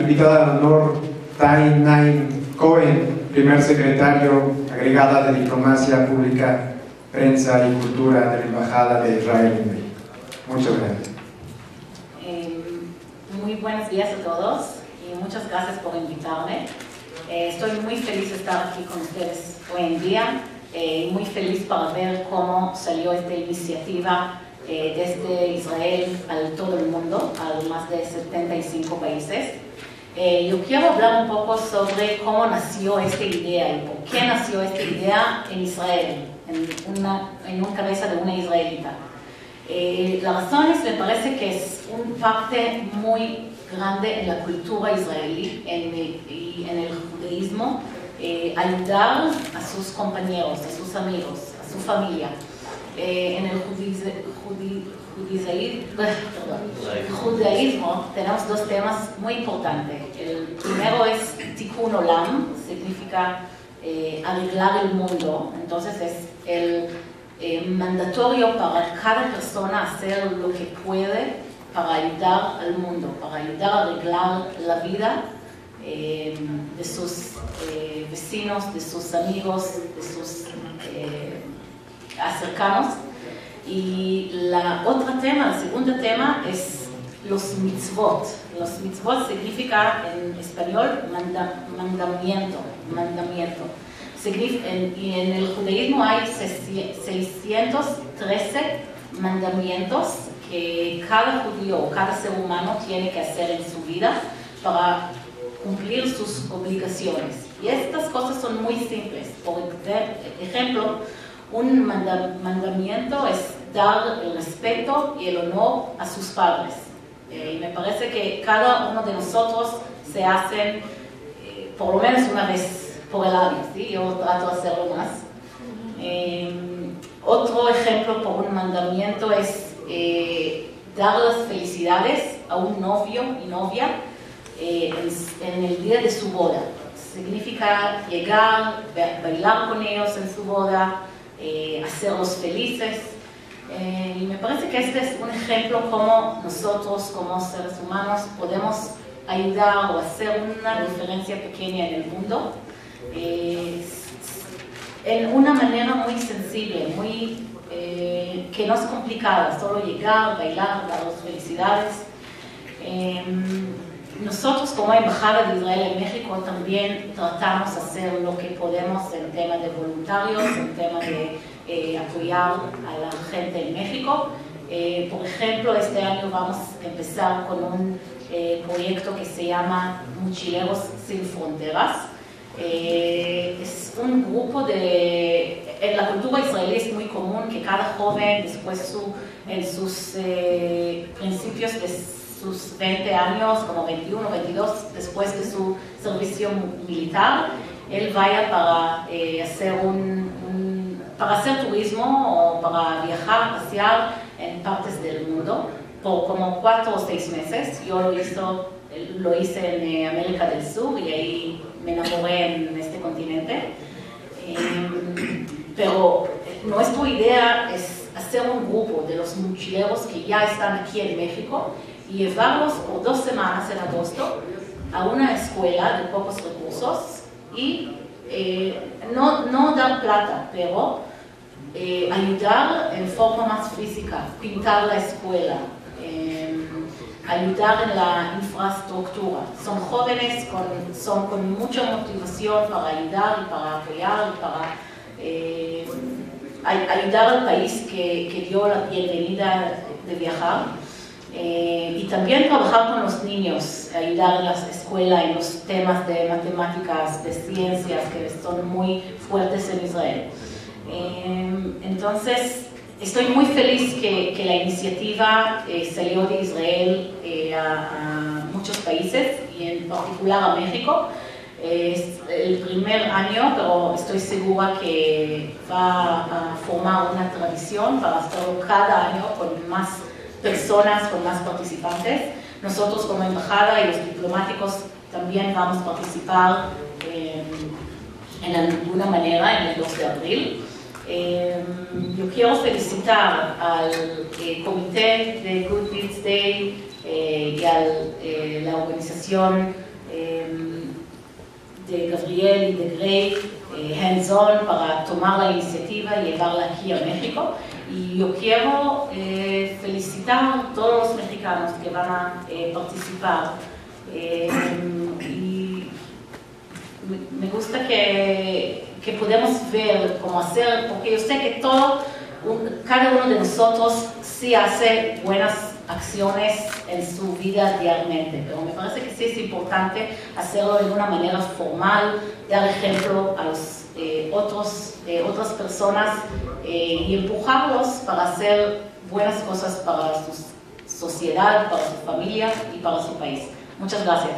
invitada de honor Tain Nain Cohen, primer secretario agregada de Diplomacia Pública, Prensa y Cultura de la Embajada de Israel en México. Muchas gracias. Eh, muy buenos días a todos y muchas gracias por invitarme. Eh, estoy muy feliz de estar aquí con ustedes hoy en día eh, y muy feliz para ver cómo salió esta iniciativa desde Israel a todo el mundo, a más de 75 países. Yo quiero hablar un poco sobre cómo nació esta idea y por qué nació esta idea en Israel, en, una, en una cabeza de una israelita. Eh, la razón es, me parece que es un parte muy grande en la cultura israelí en y en el judaísmo, eh, ayudar a sus compañeros, a sus amigos, a su familia. Eh, en el judaísmo tenemos dos temas muy importantes. El primero es tikkun olam, significa arreglar el mundo, entonces es el eh, mandatorio para cada persona hacer lo que puede para ayudar al mundo, para ayudar a arreglar la vida eh, de sus eh, vecinos, de sus amigos, de sus cercanos. Y la otra tema, el segundo tema es los mitzvot. Los mitzvot significa en español mandamiento, mandamiento y en el judaísmo hay 613 mandamientos que cada judío o cada ser humano tiene que hacer en su vida para cumplir sus obligaciones. Y estas cosas son muy simples. Por ejemplo, un mandamiento es dar el respeto y el honor a sus padres. Eh, y me parece que cada uno de nosotros se hace eh, por lo menos una vez por el hábito, ¿sí? yo trato de hacerlo más. Eh, otro ejemplo por un mandamiento es dar las felicidades a un novio y novia en, el día de su boda. Significa llegar, bailar con ellos en su boda, hacerlos felices. y me parece que este es un ejemplo como nosotros como seres humanos podemos ayudar o hacer una diferencia pequeña en el mundo en una manera muy sensible, muy, eh, que no es complicada, solo llegar, bailar, dar las felicidades. Nosotros como Embajada de Israel en México también tratamos de hacer lo que podemos en tema de voluntarios, en tema de eh, apoyar a la gente en México. Eh, por ejemplo, este año vamos a empezar con un proyecto que se llama Mochileros sin Fronteras, eh, es un grupo de... En la cultura israelí es muy común que cada joven, después su, en sus eh, principios de sus 20 años, como 21, 22, después de su servicio militar, él vaya para eh, hacer un, para hacer turismo o para viajar, pasear en partes del mundo por como cuatro o seis meses. Yo lo, hizo, lo hice en América del Sur y ahí me enamoré en este continente. Em, pero nuestra idea es hacer un grupo de los mochileros que ya están aquí en México y llevarlos por dos semanas en agosto a una escuela de pocos recursos y eh, no, no dar plata, pero eh, ayudar en forma más física, pintar la escuela, ayudar en la infraestructura. Son jóvenes, con, son con mucha motivación para ayudar y para apoyar y para eh, ayudar al país que, que, dio la bienvenida de viajar. Eh, y también trabajar con los niños, ayudar en la escuela en los temas de matemáticas, de ciencias que son muy fuertes en Israel. Eh, entonces, Estoy muy feliz que, que la iniciativa eh, salió de Israel eh, a, muchos países y en particular a México. Es el primer año, pero estoy segura que va a formar una tradición para hacerlo cada año con más personas, con más participantes. Nosotros como embajada y los diplomáticos también vamos a participar eh, en alguna manera en el 2 de abril. Em, yo quiero felicitar al eh, comité de Good Deeds Day eh, y a eh, la organización Uriel y de Grey eh, hands-on para tomar la iniciativa y llevarla aquí a México. Y yo quiero eh, felicitar a todos los mexicanos que van a eh, participar. y me gusta que, que podamos ver cómo hacer, porque yo sé que todo, cada uno de nosotros sí hace buenas acciones en su vida diariamente, pero me parece que sí es importante hacerlo de una manera formal, dar ejemplo a los eh, otros, eh, otras personas eh, y empujarlos para hacer buenas cosas para su sociedad, para su familia y para su país. Muchas gracias.